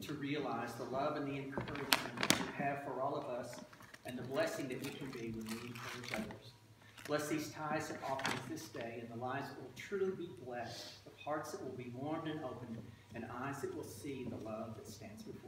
to realize the love and the encouragement that you have for all of us and the blessing that we can be when we encourage others. Bless these tithes and offerings this day and the lives that will truly be blessed, the hearts that will be warmed and opened, and eyes that will see the love that stands before.